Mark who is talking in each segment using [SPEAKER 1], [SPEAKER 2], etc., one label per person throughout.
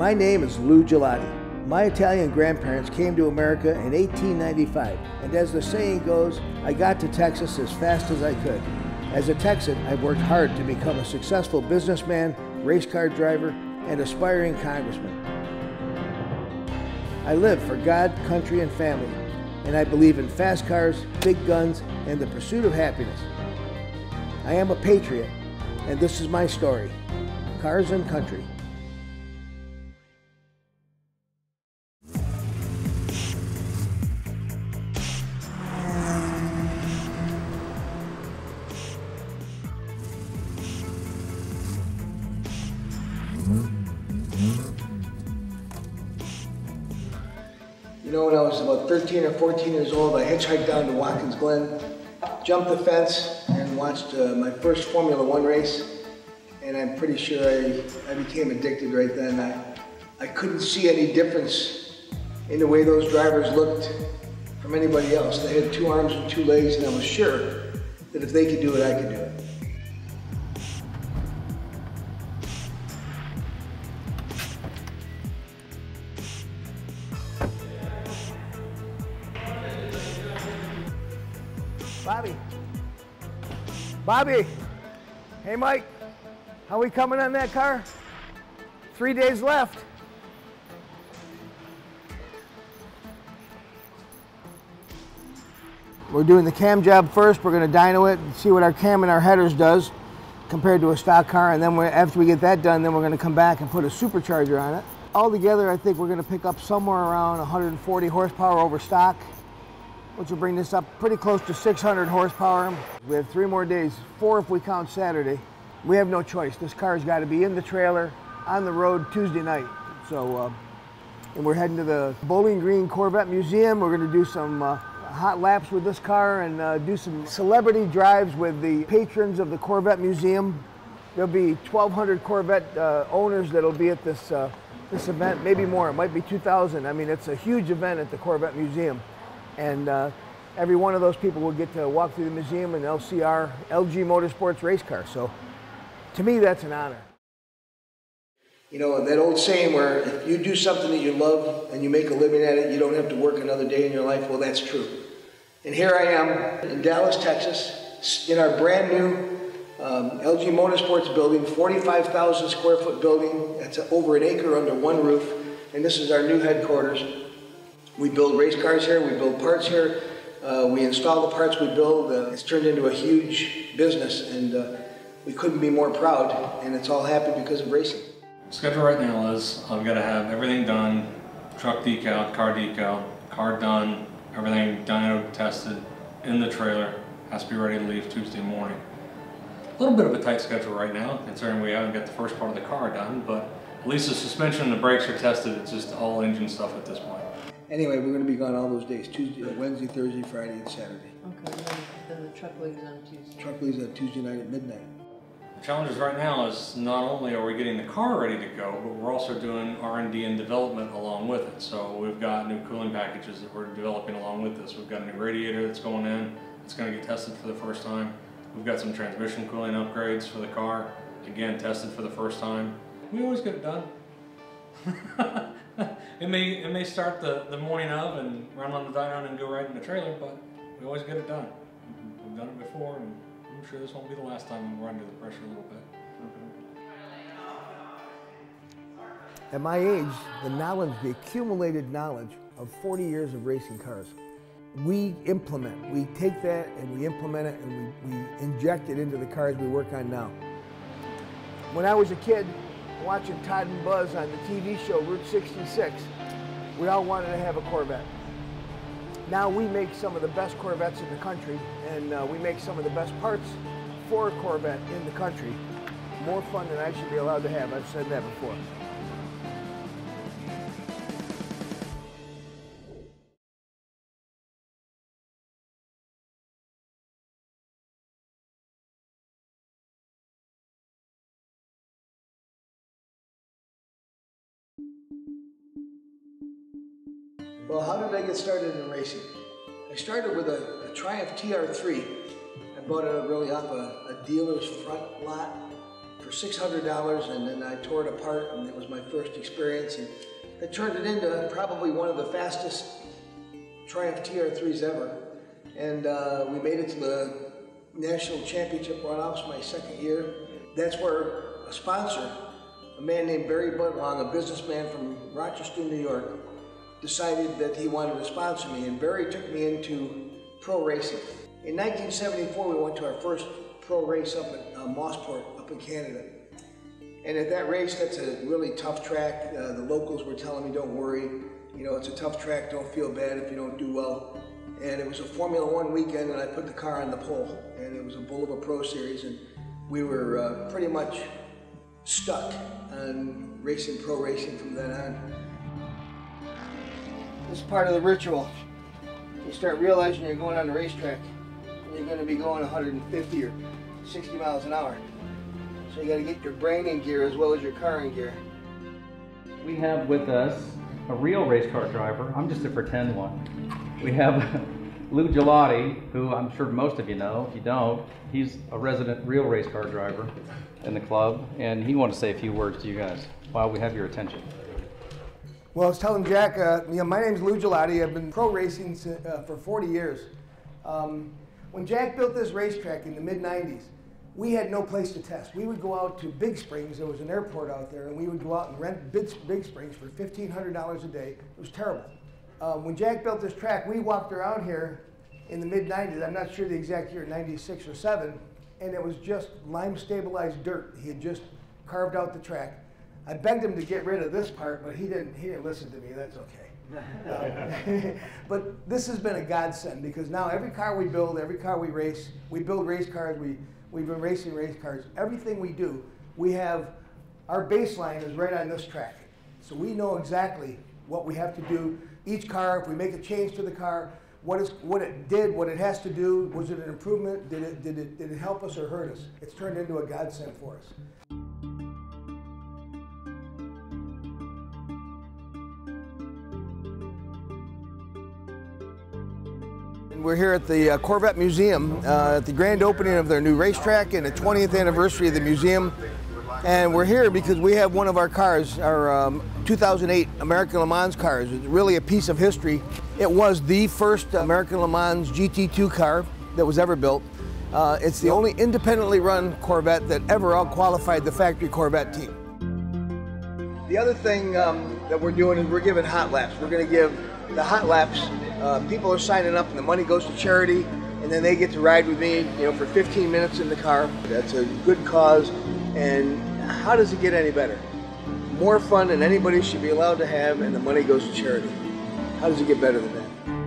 [SPEAKER 1] My name is Lou Gigliotti. My Italian grandparents came to America in 1895, and as the saying goes, I got to Texas as fast as I could. As a Texan, I've worked hard to become a successful businessman, race car driver, and aspiring congressman. I live for God, country, and family, and I believe in fast cars, big guns, and the pursuit of happiness. I am a patriot, and this is my story Cars and Country. Was about 13 or 14 years old, I hitchhiked down to Watkins Glen, jumped the fence, and watched uh, my first Formula One race. And I'm pretty sure I, I became addicted right then. I, I couldn't see any difference in the way those drivers looked from anybody else. They had two arms and two legs, and I was sure that if they could do it, I could do it. Bobby. Hey, Mike. How we coming on that car? Three days left. We're doing the cam job first. We're to dyno it and see what our cam and our headers does compared to a stock car. And then after we get that done, then we're to come back and put a supercharger on it. Altogether, I think we're to pick up somewhere around 140 horsepower over stock which will bring this up pretty close to 600 horsepower. We have three more days, four if we count Saturday. We have no choice. This car's got to be in the trailer on the road Tuesday night. So, uh, and we're heading to the Bowling Green Corvette Museum. We're going to do some uh, hot laps with this car and uh, do some celebrity drives with the patrons of the Corvette Museum. There'll be 1,200 Corvette uh, owners that'll be at this uh, this event, maybe more. It might be 2,000. I mean, it's a huge event at the Corvette Museum. And uh, every one of those people will get to walk through the museum in LCR, LG Motorsports race car. So to me, that's an honor. You know, that old saying where if you do something that you love and you make a living at it, you don't have to work another day in your life. Well, that's true. And here I am in Dallas, Texas, in our brand new um, LG Motorsports building, 45,000 square foot building. That's over an acre under one roof. And this is our new headquarters. We build race cars here, we build parts here, uh, we install the parts we build. Uh, it's turned into a huge business and uh, we couldn't be more proud and it's all happened because of racing.
[SPEAKER 2] Schedule right now is I've got to have everything done, truck decal, car decal, car done, everything dyno tested in the trailer, has to be ready to leave Tuesday morning. A little bit of a tight schedule right now, considering we haven't got the first part of the car done, but at least the suspension and the brakes are tested. It's just all engine stuff at this point.
[SPEAKER 1] Anyway, we're going to be gone all those days, Tuesday, Wednesday, Thursday, Friday, and Saturday.
[SPEAKER 3] Okay, then, then the truck leaves on Tuesday.
[SPEAKER 1] Truck leaves on Tuesday night at midnight.
[SPEAKER 2] The challenges right now is not only are we getting the car ready to go, but we're also doing R&D and development along with it. So we've got new cooling packages that we're developing along with this. We've got a new radiator that's going in. It's going to get tested for the first time. We've got some transmission cooling upgrades for the car. Again, tested for the first time. We always get it done. it may it may start the, the morning of and run on the dyno and go right in the trailer, but we always get it done. We've done it before, and I'm sure this won't be the last time we're under the pressure a little bit.
[SPEAKER 1] At my age, the knowledge, the accumulated knowledge of 40 years of racing cars, we implement. We take that and we implement it and we, we inject it into the cars we work on now. When I was a kid, watching Todd and Buzz on the TV show Route 66, we all wanted to have a Corvette. Now we make some of the best Corvettes in the country, and uh, we make some of the best parts for a Corvette in the country. More fun than I should be allowed to have. I've said that before. Well, how did I get started in racing? I started with a, a Triumph TR3. I bought it really off a, a dealer's front lot for for $600 and then I tore it apart and it was my first experience and it turned it into probably one of the fastest Triumph TR3s ever. And uh, we made it to the national championship runoffs my second year. That's where a sponsor, a man named Barry Budlong, a businessman from Rochester, New York, decided that he wanted to sponsor me. And Barry took me into pro racing. In 1974, we went to our first pro race up at uh, Mosport, up in Canada. And at that race, that's a really tough track. Uh, the locals were telling me, don't worry, you know, it's a tough track, don't feel bad if you don't do well. And it was a Formula One weekend, and I put the car on the pole. And it was a Bulova Pro Series, and we were uh, pretty much stuck on racing pro racing from then on. This is part of the ritual. You start realizing you're going on the racetrack, and you're going to be going 150 or 60 miles an hour. So you got to get your brain in gear as well as your car in gear.
[SPEAKER 4] We have with us a real race car driver. I'm just a pretend one. We have Lou Gigliotti, who I'm sure most of you know. If you don't, he's a resident real race car driver in the club, and he wanted to say a few words to you guys while we have your attention.
[SPEAKER 1] Well, I was telling Jack, uh, you know, my name's Lou Gigliotti. I've been pro racing uh, for 40 years. Um, when Jack built this racetrack in the mid 90s, we had no place to test. We would go out to Big Springs, there was an airport out there, and we would go out and rent Big, Big Springs for $1,500 a day. It was terrible. Um, when Jack built this track, we walked around here in the mid 90s, I'm not sure the exact year, 96 or 7, and it was just lime stabilized dirt. He had just carved out the track. I begged him to get rid of this part, but he didn't, he didn't listen to me. That's okay. Um, but this has been a godsend because now every car we build, every car we race, we build race cars, we, we've been racing race cars. Everything we do, we have, our baseline is right on this track. So we know exactly what we have to do. Each car, if we make a change to the car, what, is, what it did, what it has to do, was it an improvement? Did it, did, it, did it help us or hurt us? It's turned into a godsend for us. We're here at the uh, Corvette Museum uh, at the grand opening of their new racetrack and the 20th anniversary of the museum. And we're here because we have one of our cars, our um, 2008 American Le Mans cars. It's really a piece of history. It was the first American Le Mans GT2 car that was ever built. Uh, it's the only independently run Corvette that ever out-qualified the factory Corvette team. The other thing um, that we're doing is we're giving hot laps. We're going to give the hot laps. Uh, people are signing up, and the money goes to charity, and then they get to ride with me, you know, for 15 minutes in the car. That's a good cause, and how does it get any better? More fun than anybody should be allowed to have, and the money goes to charity. How does it get better than that?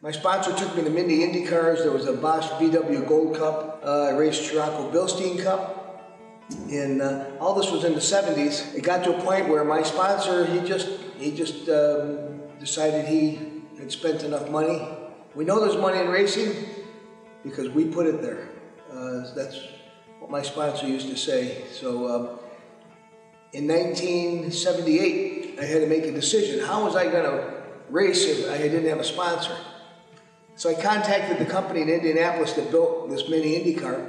[SPEAKER 1] My sponsor took me to mini Indy cars. There was a Bosch VW Gold Cup. Uh, I raced Scirocco Bilstein Cup. And uh, all this was in the 70s. It got to a point where my sponsor, he just, he just um, decided he had spent enough money. We know there's money in racing because we put it there. Uh, that's what my sponsor used to say. So um, in 1978, I had to make a decision. How was I going to race if I didn't have a sponsor? So I contacted the company in Indianapolis that built this mini Indy car,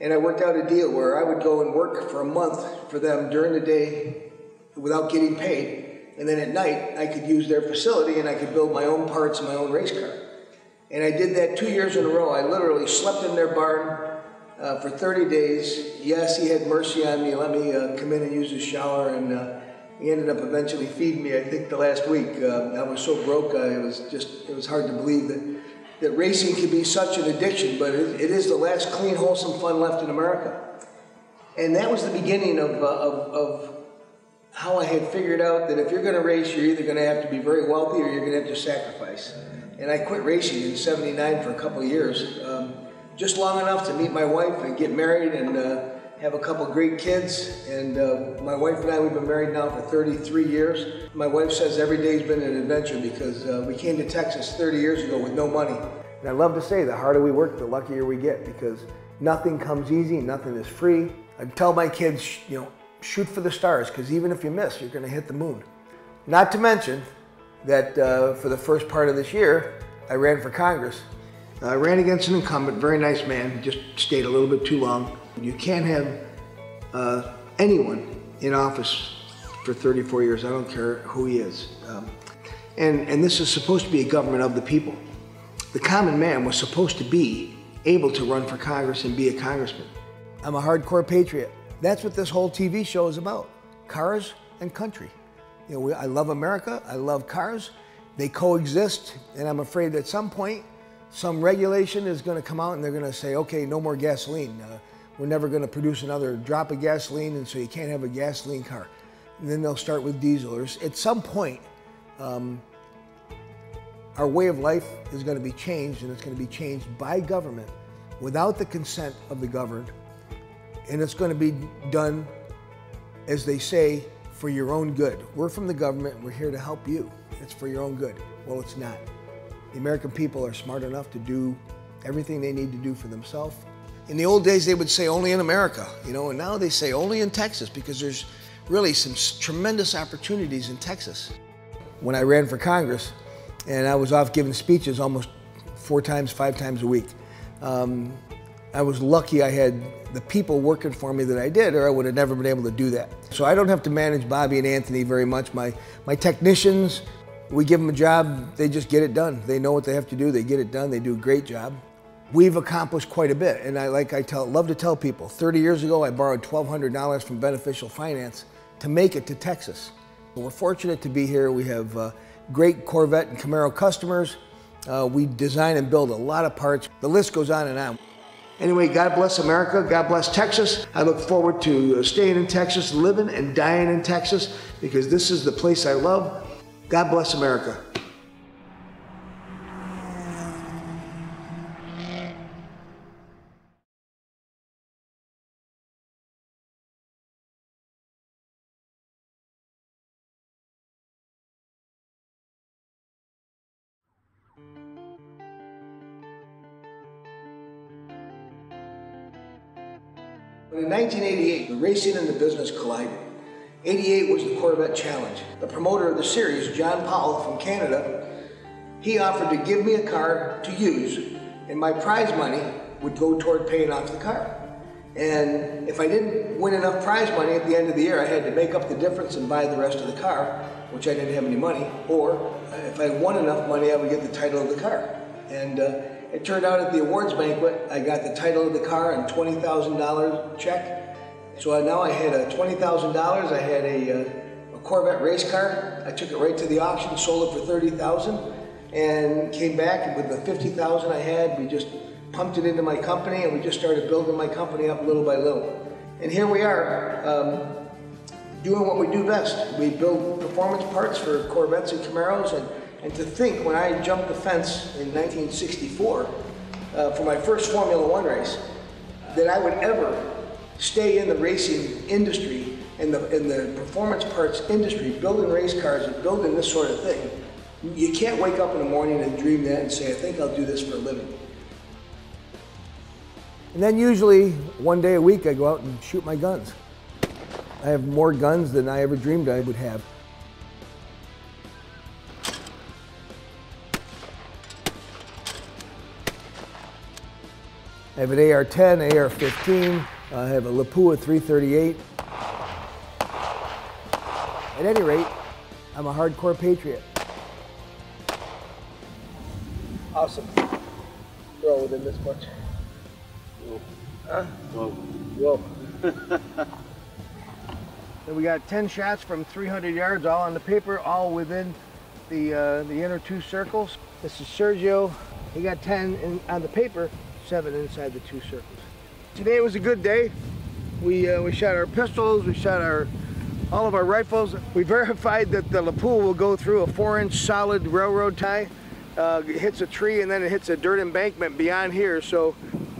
[SPEAKER 1] and I worked out a deal where I would go and work for a month for them during the day without getting paid, and then at night I could use their facility and I could build my own parts and my own race car. And I did that two years in a row. I literally slept in their barn uh, for 30 days. Yes, he had mercy on me, let me uh, come in and use his shower, and uh, he ended up eventually feeding me. I think the last week uh, I was so broke, uh, it was just it was hard to believe that that racing can be such an addiction, but it, it is the last clean, wholesome fun left in America. And that was the beginning of, uh, of, of how I had figured out that if you're going to race, you're either going to have to be very wealthy or you're going to have to sacrifice. and I quit racing in '79 for a couple years, um, just long enough to meet my wife and get married and uh, have a couple great kids. And uh, my wife and I, we've been married now for 33 years. My wife says every day's been an adventure because uh, we came to Texas 30 years ago with no money. And I love to say the harder we work, the luckier we get because nothing comes easy, nothing is free. I tell my kids, you know, shoot for the stars because even if you miss, you're going to hit the moon. Not to mention that uh, for the first part of this year, I ran for Congress. I ran against an incumbent, very nice man, just stayed a little bit too long. You can't have uh, anyone in office for 34 years, I don't care who he is. Um, and, and this is supposed to be a government of the people. The common man was supposed to be able to run for Congress and be a congressman. I'm a hardcore patriot. That's what this whole TV show is about cars and country. You know, we, I love America, I love cars. They coexist, and I'm afraid at some point, some regulation is going to come out and they're going to say, okay, no more gasoline. Uh, we're never going to produce another drop of gasoline, and so you can't have a gasoline car. And then they'll start with diesel. Or at some point, um, our way of life is going to be changed, and it's going to be changed by government without the consent of the governed. And it's going to be done, as they say, for your own good. We're from the government, we're here to help you. It's for your own good. Well, it's not. The American people are smart enough to do everything they need to do for themselves. In the old days, they would say only in America, you know, and now they say only in Texas because there's really some tremendous opportunities in Texas. When I ran for Congress, and I was off giving speeches almost four times, five times a week. Um, I was lucky I had the people working for me that I did, or I would have never been able to do that. So I don't have to manage Bobby and Anthony very much. My, my technicians, we give them a job, they just get it done. They know what they have to do, they get it done, they do a great job. We've accomplished quite a bit, and I like I tell, love to tell people. 30 years ago, I borrowed $1,200 from Beneficial Finance to make it to Texas. We're fortunate to be here. We have uh, great Corvette and Camaro customers. Uh, we design and build a lot of parts. The list goes on and on. Anyway, God bless America. God bless Texas. I look forward to uh, staying in Texas, living and dying in Texas because this is the place I love. God bless America. In 1988, the racing and the business collided. 88 was the Corvette Challenge. The promoter of the series, John Powell from Canada, he offered to give me a car to use, and my prize money would go toward paying off the car. And if I didn't win enough prize money at the end of the year, I had to make up the difference and buy the rest of the car, which I didn't have any money. Or if I won enough money, I would get the title of the car. And uh, it turned out at the awards banquet, I got the title of the car and $20,000 check. So now I had a $20,000, I had a, uh, a, Corvette race car. I took it right to the auction, sold it for 30000 and came back with the 50000 I had. We just pumped it into my company and we just started building my company up little by little. And here we are, um, doing what we do best. We build performance parts for Corvettes and Camaros and and to think when I jumped the fence in 1964 uh, for my first Formula One race, that I would ever stay in the racing industry, in the, in the performance parts industry, building race cars and building this sort of thing. You can't wake up in the morning and dream that and say, I think I'll do this for a living. And then usually one day a week I go out and shoot my guns. I have more guns than I ever dreamed I would have. I have an AR-10, AR-15. I have a Lapua 338. At any rate, I'm a hardcore patriot. Awesome. Throw within this much. Whoa. Huh? Whoa. Whoa. so we got 10 shots from 300 yards, all on the paper, all within the, uh, the inner two circles. This is Sergio. He got 10 in, on the paper, seven inside the two circles. Today was a good day. We, uh, we shot our pistols, we shot our all of our rifles. We verified that the Lapua will go through a four inch solid railroad tie. uh, hits a tree and then it hits a dirt embankment beyond here. So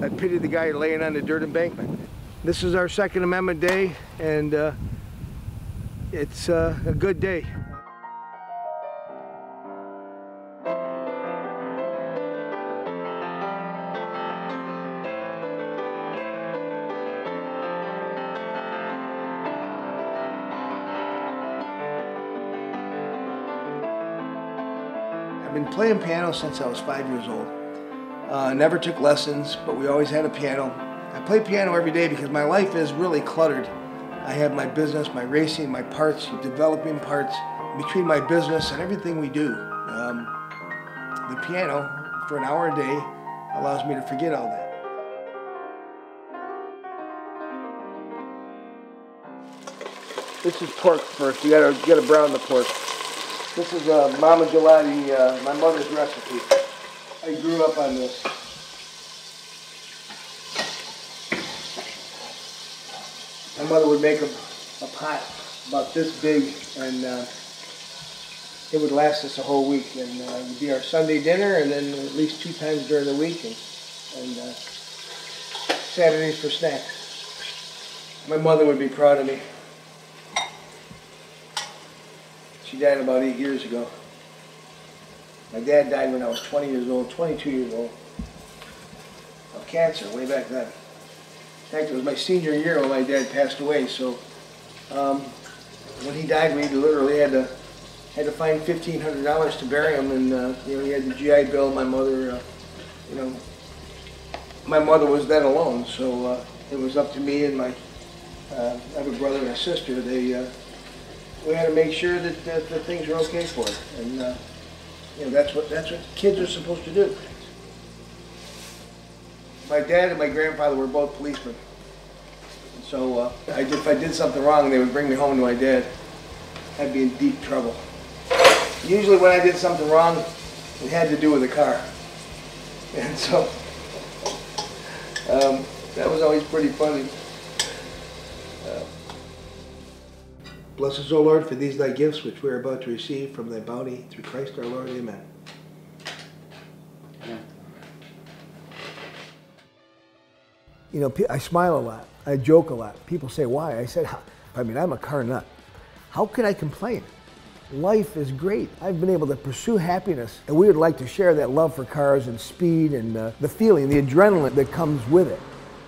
[SPEAKER 1] I pity the guy laying on the dirt embankment. This is our Second Amendment Day, and uh, it's uh, a good day. Playing piano since I was five years old. Uh, never took lessons, but we always had a piano. I play piano every day because my life is really cluttered. I have my business, my racing, my parts, developing parts. Between my business and everything we do, um, the piano for an hour a day allows me to forget all that. This is pork first. You gotta you gotta brown the pork. This is uh, Mama Gigliotti, uh, my mother's recipe. I grew up on this. My mother would make a, a pot about this big, and uh, it would last us a whole week. And uh, it would be our Sunday dinner, and then at least two times during the week, and, and uh, Saturdays for snacks. My mother would be proud of me. She died about eight years ago. My dad died when I was 20 years old, 22 years old, of cancer way back then. In fact, it was my senior year when my dad passed away. So um, when he died, we literally had to had to find fifteen hundred dollars to bury him, and uh, you know he had the GI Bill. My mother, uh, you know, my mother was then alone, so uh, it was up to me and my. Uh, I have a brother and a sister. They uh, we had to make sure that, that things were okay for her, and uh, you know that's what that's what kids are supposed to do. My dad and my grandfather were both policemen, so uh, I, if I did something wrong, they would bring me home to my dad. I'd be in deep trouble. Usually, when I did something wrong, it had to do with a car, and so um, that was always pretty funny. Bless us, O Lord, for these thy gifts which we are about to receive from thy bounty through Christ our Lord. Amen. You know, I smile a lot. I joke a lot. People say, why? I said, I mean, I'm a car nut. How can I complain? Life is great. I've been able to pursue happiness, and we would like to share that love for cars and speed and uh, the feeling, the adrenaline that comes with it.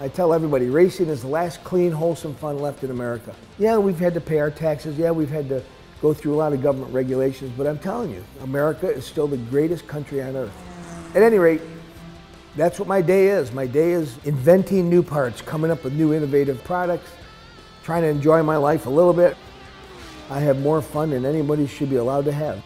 [SPEAKER 1] I tell everybody racing is the last clean, wholesome fun left in America. Yeah, we've had to pay our taxes. Yeah, we've had to go through a lot of government regulations, but I'm telling you, America is still the greatest country on earth. At any rate, that's what my day is. My day is inventing new parts, coming up with new innovative products, trying to enjoy my life a little bit. I have more fun than anybody should be allowed to have.